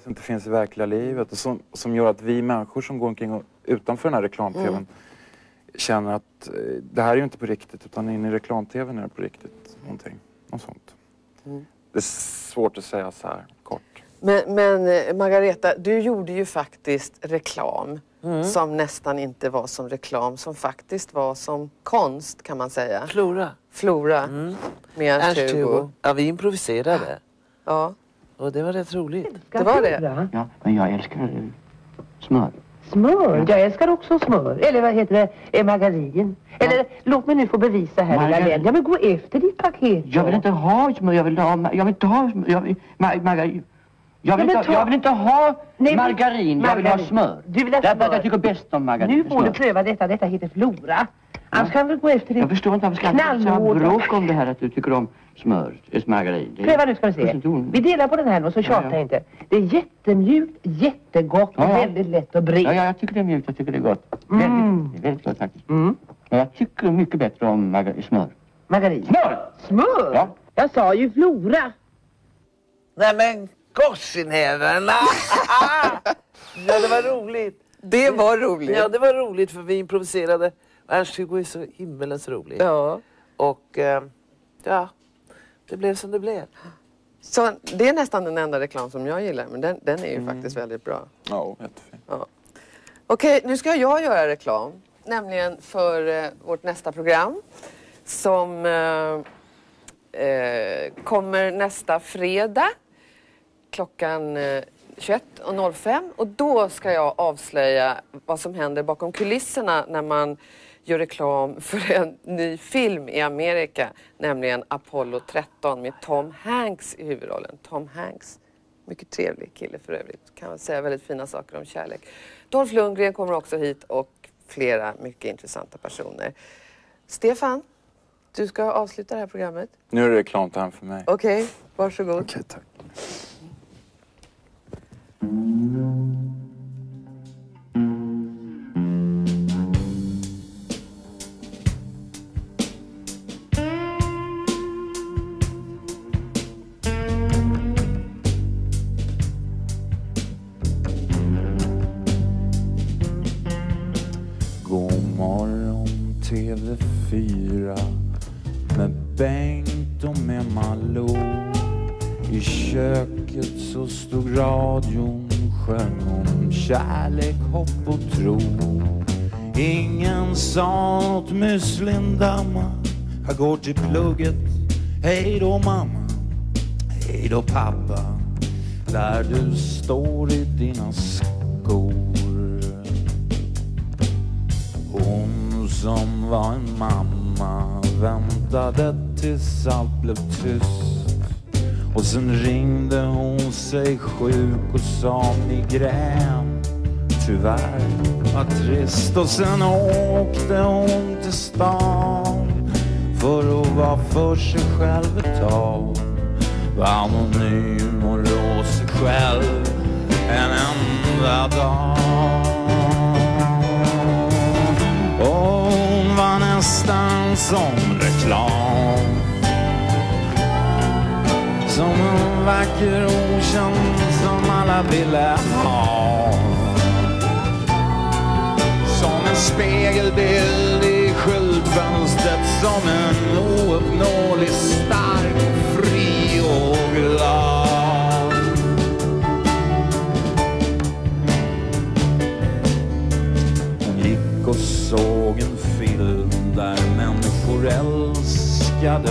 som inte finns i verkliga livet och som, som gör att vi människor som går omkring och, utanför den här reklam-tvn Mm. känner att eh, det här är ju inte på riktigt utan inne i reklam-tvn är det på riktigt någonting. Något sånt. Mm. Det är svårt att säga så här kort. Men, men eh, Margareta, du gjorde ju faktiskt reklam Mm. som nästan inte var som reklam, som faktiskt var som konst kan man säga. Flora. Flora Mm. med Ernst. Hugo. Ja, vi improviserade. Ja. Och det var rätt roligt. Det var det? Ja, men jag älskar smör. Smör? Jag älskar också smör. Eller vad heter det? Eh, margarin. Eller låt mig nu få bevisa här lilla Margarin. vän. Ja men gå efter ditt paket Jag vill inte ha smör, jag vill ha, jag vill inte ha smör, jag vill, ma, margarin. Jag vill, ta- jag vill inte ha Nej, margarin, jag vill ha smör. Du vill ha Därför att jag tycker bäst om margarin. Nu får du pröva detta. Detta heter Flora. Annars kan du gå efter Jag ditt förstår inte varför ska jag ha bråk om det här att du tycker om smör, margarin. Det Pröva nu ska vi se. Vi delar på den här och så tjata Ja, ja. inte. Det är jättemjukt, jättegott och Ja, ja. väldigt lätt att bre. Ja, ja, jag tycker det är mjukt, jag tycker det är gott. Mm. Väldigt, det är väldigt gott faktiskt. Mm. Men jag tycker mycket bättre om margarin, smör. Margarin. Smör! Smör? Ja. Jag sa ju Flora. Nej men gossinävarna! ja, det var roligt. Det var roligt. Ja, det var roligt för vi improviserade. Ernst-Hugo är så himmelens rolig. Ja. Och eh, ja, det blev som det blev. Så det är nästan den enda reklam som jag gillar, men den, den är ju faktiskt väldigt bra. Ja, jättefin. Ja. Okej, nu ska jag göra reklam, nämligen för eh, vårt nästa program som eh, eh, kommer nästa fredag klockan eh, 21.05 och då ska jag avslöja vad som händer bakom kulisserna när man gör reklam för en ny film i Amerika, nämligen Apollo 13 med Tom Hanks i huvudrollen. Tom Hanks, mycket trevlig kille för övrigt, kan man säga väldigt fina saker om kärlek. Dolph Lundgren kommer också hit och flera mycket intressanta personer. Stefan, du ska avsluta det här programmet. Nu är det reklamtime för mig. Okej, varsågod. Okej, tack. TV4 med Bengt och med Malou. I köket så stod radion sjöng om kärlek, hopp och tro. Ingen sa nåt, müslindamma Jag går till plugget. Hej då mamma. Hej då pappa. Där du står i dina skor. Som var en mamma väntade tills allt blev tyst. Och sen ringde hon sig sjuk och sa migrän. Tyvärr, vad trist. Och sen åkte hon till stan för att vara för sig själv ett tag. Var anonym och rå sig själv en enda dag. Som reklam Som en vacker okänd som alla ville ha. Som en spegelbild i skyltfönstret Som en ouppnåelig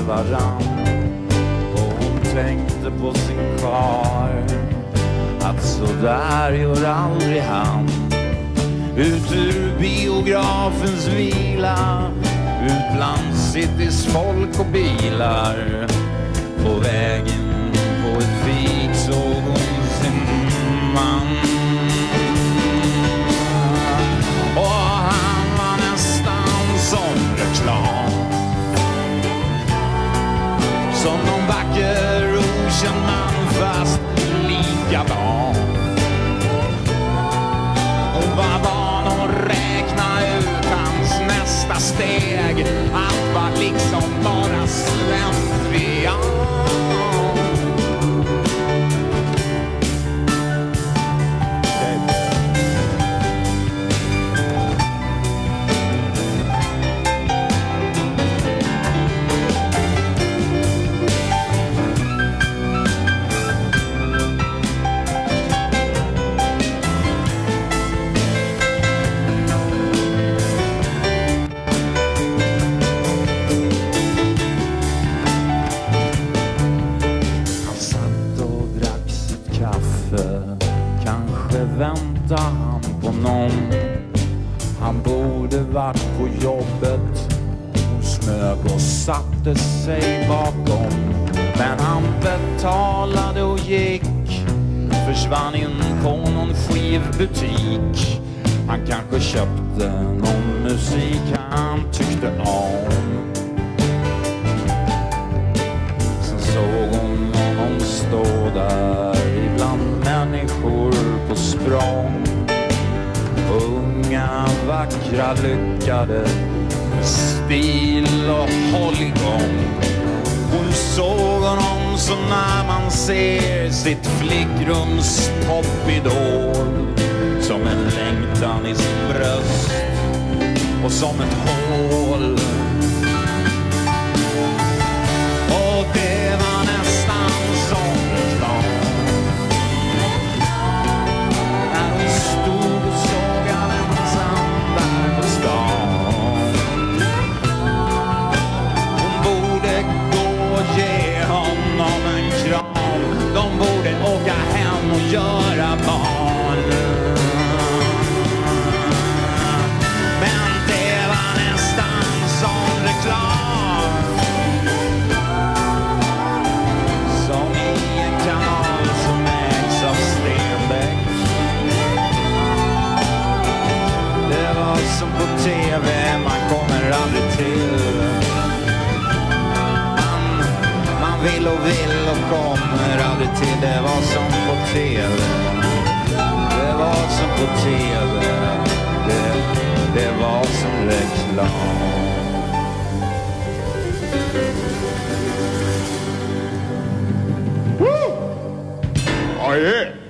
varann. Och hon tänkte på sin kar. Att så där gör aldrig han. Ut ur biografens vila. Ut bland citys folk och bilar. På vägen man fast likadan Hon var van att räkna ut hans nästa steg. Allt var liksom bara svensk. Väntar han på någon. Han borde varit på jobbet. Hon smög och satte sig bakom. Men han betalade och gick. Försvann in på någon skivbutik. Han kanske köpte någon musik han tyckte om. Vackra, lyckade med stil och hålligång. Hon såg honom som när man ser sitt flickrums popidol. Som en längtan i sitt bröst och som ett hål. Som på TV, man kommer aldrig till. Man, man vill och vill och kommer aldrig till. Det var som på TV. Det var som på TV. Det, det var som reklam. Oh yeah.